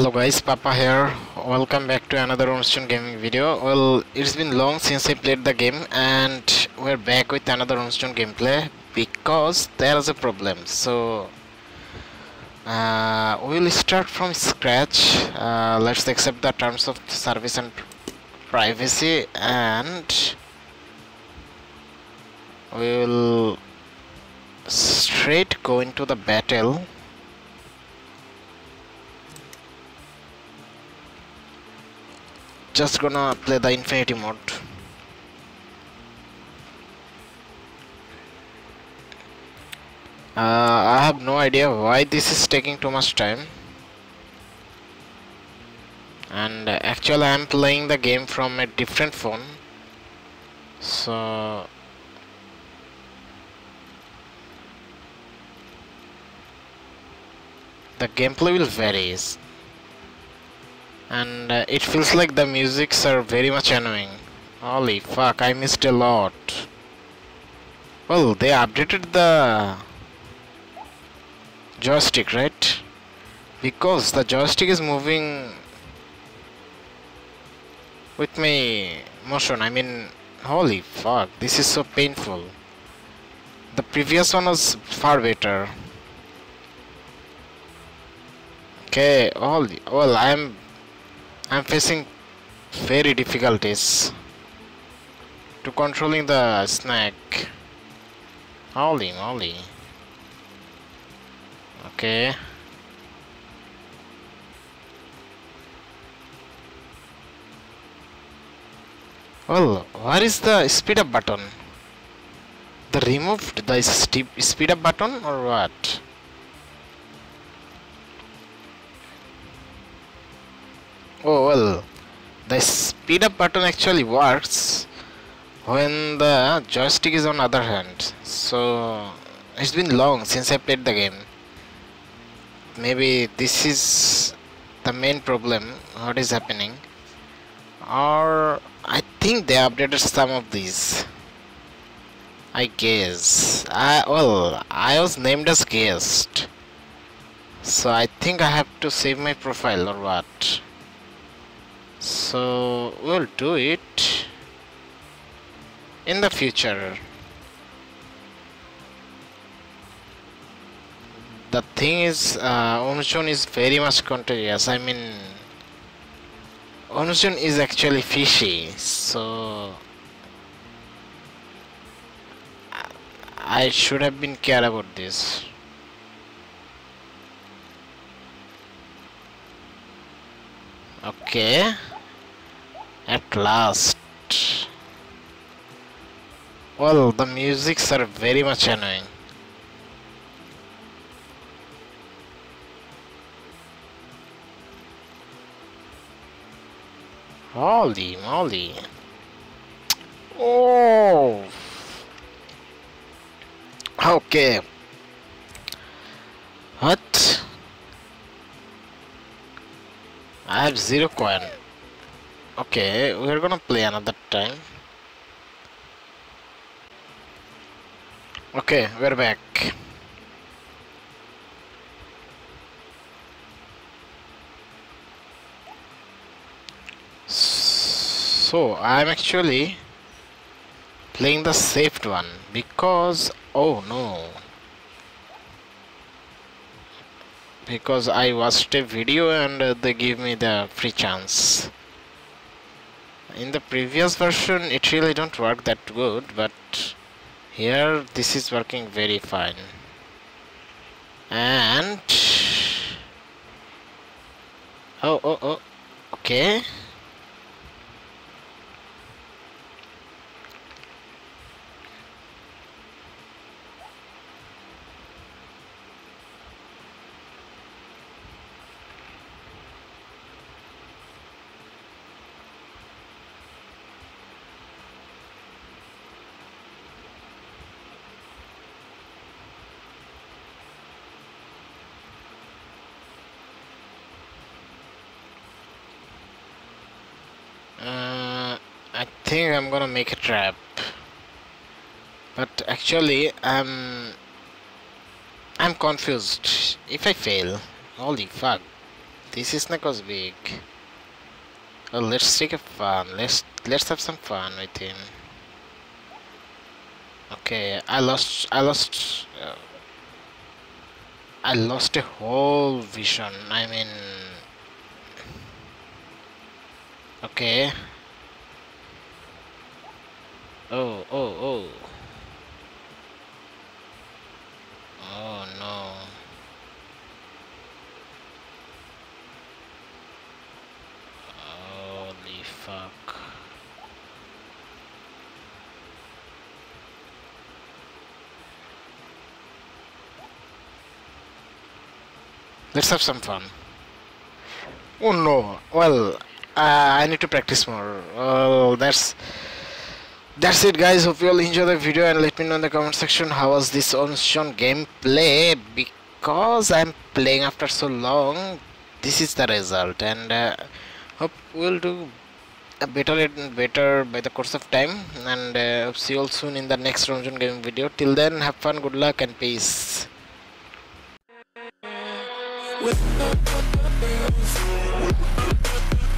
hello guys pappa here. Welcome back to another Worms Zone gaming video. Well it's been long since i played the game and we're back with another Worms Zone gameplay because there is a problem. So uh, we'll start from scratch. Uh, let's accept the terms of service and privacy and we'll straight go into the battle just gonna play the infinity mode. Uh, I have no idea why this is taking too much time. And uh, actually I am playing the game from a different phone. So the gameplay will vary and uh, it feels like the musics are very much annoying. Holy fuck I missed a lot. Well they updated the joystick right? Because the joystick is moving with my motion. I mean holy fuck this is so painful. The previous one was far better. Okay holy well I'm I'm facing very difficulties to controlling the snack. Holy moly. Okay. Well, where is the speed up button? The removed the speed up button or what? Oh well the speed up button actually works when the joystick is on other hand. So it's been long since I played the game. Maybe this is the main problem what is happening. Or I think they updated some of these. I guess. I well I was named as guest so I think I have to save my profile or what so we'll do it in the future. The thing is uh, is very much contagious. I mean Worms Zone is actually fishy so I should have been care about this. Okay at last. Well the musics are very much annoying. Holy moly oh. Okay. What? I have zero coin Okay, we're gonna play another time. Okay, we're back. So, I'm actually playing the saved one because... Oh no. Because I watched a video and they give me the free chance in the previous version it really don't work that good but here this is working very fine. And oh oh oh okay I think I'm gonna make a trap but actually I'm I'm confused if I fail holy fuck This is was big. Let's take a fun. Let's let's have some fun with him. Okay, I lost. I lost. Uh, I lost a whole vision. I mean, okay. Oh, oh, oh. Oh no. Holy fuck. Let's have some fun. Oh no. Well, I need to practice more. Well, that's that's it guys. Hope you all enjoy the video and let me know in the comment section how was this Worms Zone gameplay because I'm playing after so long. This is the result and uh, hope we'll do better and better by the course of time and uh, see you all soon in the next Ronjon game video. Till then have fun good luck and peace